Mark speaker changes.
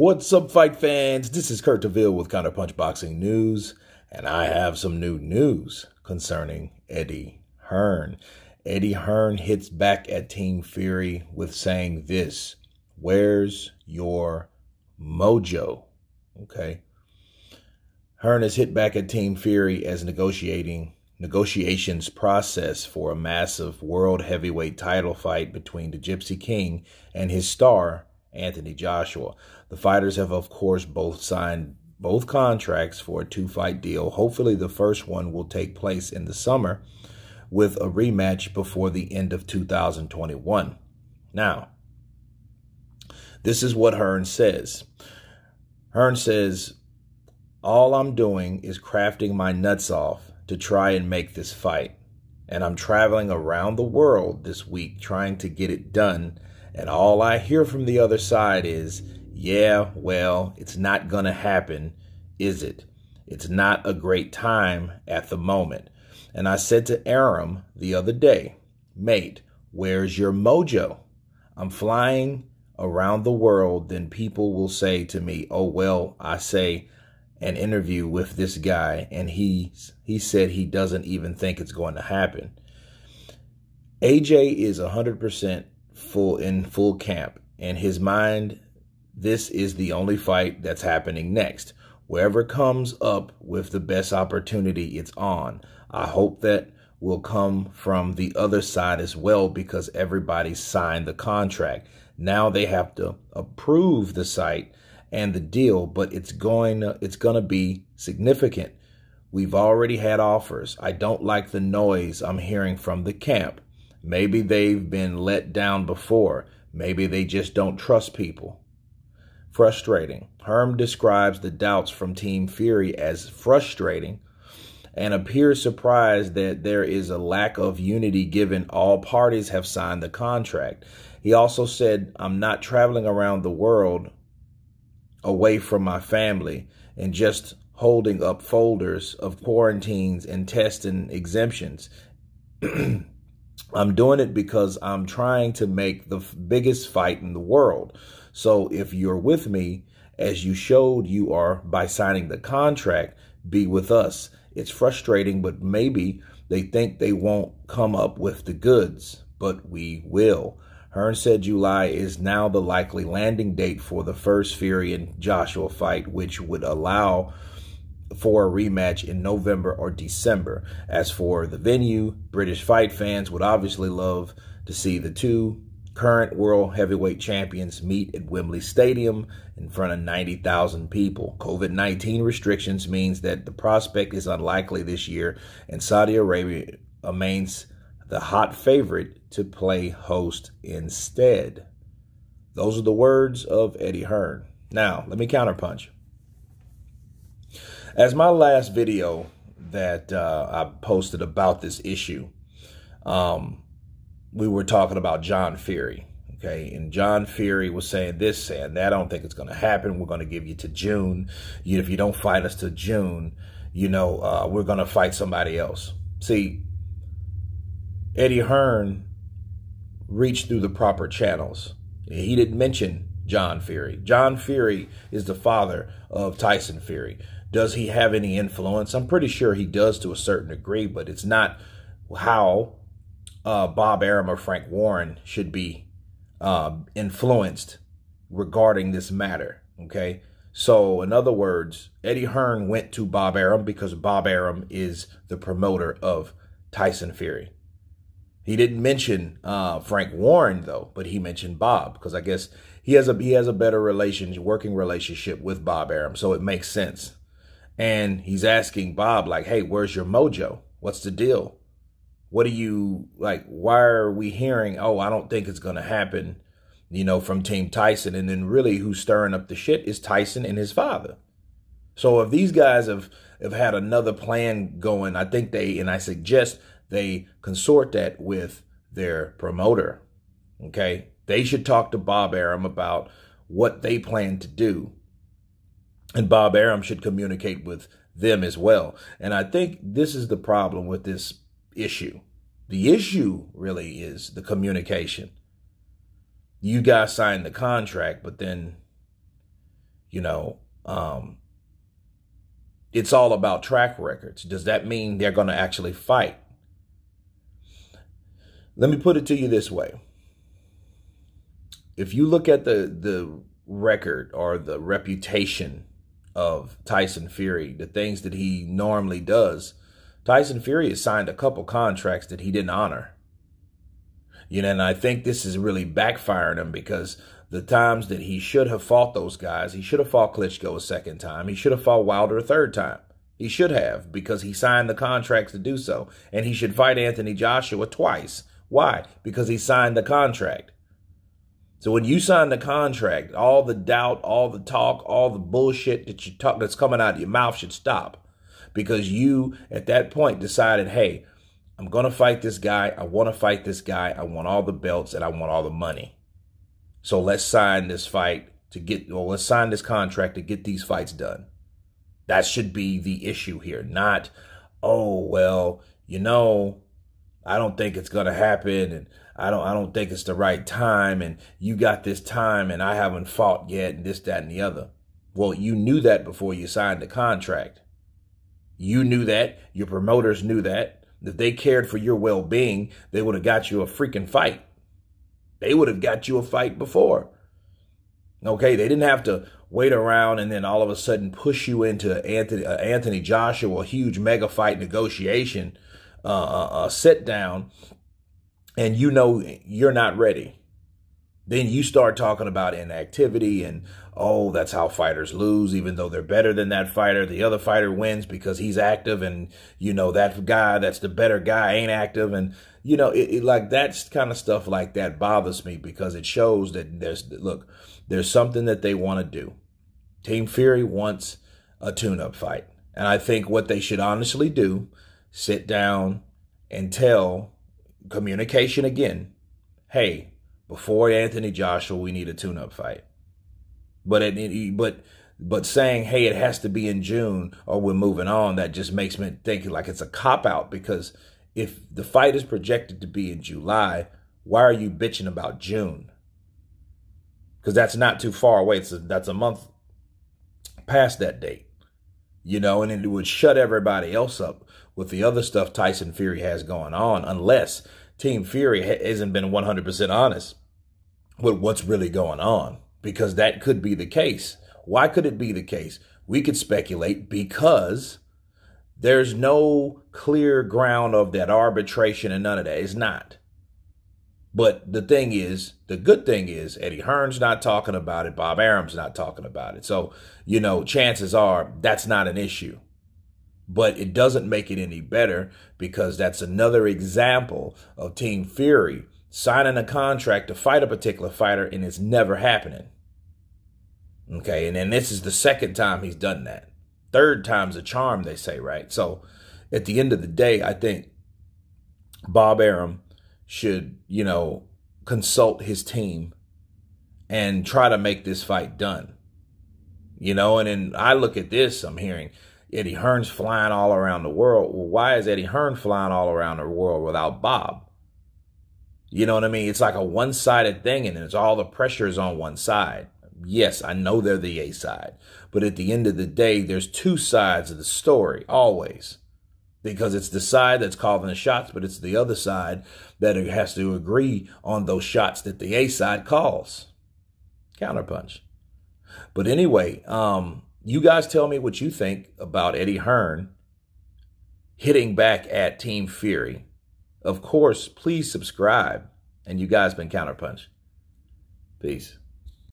Speaker 1: What's up, fight fans? This is Kurt DeVille with Counterpunch Boxing News, and I have some new news concerning Eddie Hearn. Eddie Hearn hits back at Team Fury with saying this Where's your mojo? Okay. Hearn has hit back at Team Fury as negotiating negotiations process for a massive world heavyweight title fight between the Gypsy King and his star Anthony Joshua. The fighters have, of course, both signed both contracts for a two fight deal. Hopefully, the first one will take place in the summer with a rematch before the end of 2021. Now, this is what Hearn says. Hearn says, All I'm doing is crafting my nuts off to try and make this fight. And I'm traveling around the world this week trying to get it done and all I hear from the other side is, yeah, well, it's not going to happen, is it? It's not a great time at the moment. And I said to Arum the other day, mate, where's your mojo? I'm flying around the world, then people will say to me, oh, well, I say an interview with this guy, and he, he said he doesn't even think it's going to happen. AJ is 100% full in full camp. In his mind, this is the only fight that's happening next. Wherever comes up with the best opportunity, it's on. I hope that will come from the other side as well because everybody signed the contract. Now they have to approve the site and the deal, but it's going it's going to be significant. We've already had offers. I don't like the noise I'm hearing from the camp. Maybe they've been let down before. Maybe they just don't trust people. Frustrating. Hearn describes the doubts from Team Fury as frustrating and appears surprised that there is a lack of unity given all parties have signed the contract. He also said, I'm not traveling around the world away from my family and just holding up folders of quarantines and testing exemptions. I'm doing it because I'm trying to make the biggest fight in the world. So if you're with me, as you showed you are by signing the contract, be with us. It's frustrating, but maybe they think they won't come up with the goods, but we will. Hearn said July is now the likely landing date for the first Fury and Joshua fight, which would allow for a rematch in November or December. As for the venue, British fight fans would obviously love to see the two current world heavyweight champions meet at Wembley Stadium in front of 90,000 people. COVID-19 restrictions means that the prospect is unlikely this year and Saudi Arabia remains the hot favorite to play host instead. Those are the words of Eddie Hearn. Now, let me counterpunch. As my last video that uh, I posted about this issue, um, we were talking about John Fury. Okay, and John Fury was saying this, saying that. I don't think it's going to happen. We're going to give you to June. You, if you don't fight us to June, you know, uh, we're going to fight somebody else. See, Eddie Hearn reached through the proper channels. He didn't mention John Fury. John Fury is the father of Tyson Fury. Does he have any influence? I'm pretty sure he does to a certain degree, but it's not how uh, Bob Arum or Frank Warren should be uh, influenced regarding this matter. Okay. So, in other words, Eddie Hearn went to Bob Arum because Bob Arum is the promoter of Tyson Fury. He didn't mention uh, Frank Warren though, but he mentioned Bob because I guess he has a he has a better relation working relationship with Bob Arum, so it makes sense. And he's asking Bob, like, hey, where's your mojo? What's the deal? What are you, like, why are we hearing, oh, I don't think it's going to happen, you know, from Team Tyson? And then really who's stirring up the shit is Tyson and his father. So if these guys have, have had another plan going, I think they, and I suggest they consort that with their promoter. Okay. They should talk to Bob Arum about what they plan to do and Bob Arum should communicate with them as well. And I think this is the problem with this issue. The issue really is the communication. You guys signed the contract, but then you know, um, it's all about track records. Does that mean they're going to actually fight? Let me put it to you this way. If you look at the the record or the reputation of Tyson Fury, the things that he normally does, Tyson Fury has signed a couple contracts that he didn't honor. You know, and I think this is really backfiring him because the times that he should have fought those guys, he should have fought Klitschko a second time. He should have fought Wilder a third time. He should have because he signed the contracts to do so. And he should fight Anthony Joshua twice. Why? Because he signed the contract. So when you sign the contract, all the doubt, all the talk, all the bullshit that you talk that's coming out of your mouth should stop. Because you at that point decided, hey, I'm gonna fight this guy. I want to fight this guy. I want all the belts and I want all the money. So let's sign this fight to get, well, let's sign this contract to get these fights done. That should be the issue here, not, oh, well, you know, I don't think it's going to happen and I don't I don't think it's the right time and you got this time and I haven't fought yet and this that and the other. Well, you knew that before you signed the contract. You knew that, your promoters knew that. If they cared for your well-being, they would have got you a freaking fight. They would have got you a fight before. Okay, they didn't have to wait around and then all of a sudden push you into Anthony uh, Anthony Joshua, a huge mega fight negotiation, uh, sit down, and you know you're not ready. Then you start talking about inactivity and oh, that's how fighters lose, even though they're better than that fighter. The other fighter wins because he's active, and you know that guy that's the better guy ain't active, and you know it, it like that's kind of stuff like that bothers me because it shows that there's look, there's something that they want to do. Team Fury wants a tune-up fight, and I think what they should honestly do, sit down and tell communication again. Hey, before Anthony Joshua, we need a tune-up fight. But it, but but saying, hey, it has to be in June or we're moving on, that just makes me think like it's a cop out because if the fight is projected to be in July, why are you bitching about June? Because that's not too far away. It's a, that's a month past that date, you know, and it would shut everybody else up with the other stuff Tyson Fury has going on, unless Team Fury hasn't been 100% honest with what's really going on because that could be the case. Why could it be the case? We could speculate because there's no clear ground of that arbitration and none of that. It's not. But the thing is, the good thing is, Eddie Hearn's not talking about it. Bob Arum's not talking about it. So, you know, chances are that's not an issue. But it doesn't make it any better because that's another example of Team Fury signing a contract to fight a particular fighter and it's never happening. Okay, and then this is the second time he's done that. Third time's a charm, they say, right? So at the end of the day, I think Bob Arum should, you know, consult his team and try to make this fight done. You know, and then I look at this, I'm hearing Eddie Hearn's flying all around the world. Well, why is Eddie Hearn flying all around the world without Bob? You know what I mean? It's like a one sided thing, and it's all the pressure is on one side. Yes, I know they're the A side, but at the end of the day, there's two sides of the story always. Because it's the side that's calling the shots, but it's the other side that has to agree on those shots that the A side calls. Counterpunch. But anyway, um, you guys tell me what you think about Eddie Hearn hitting back at Team Fury of course, please subscribe. And you guys been Counterpunch. Peace.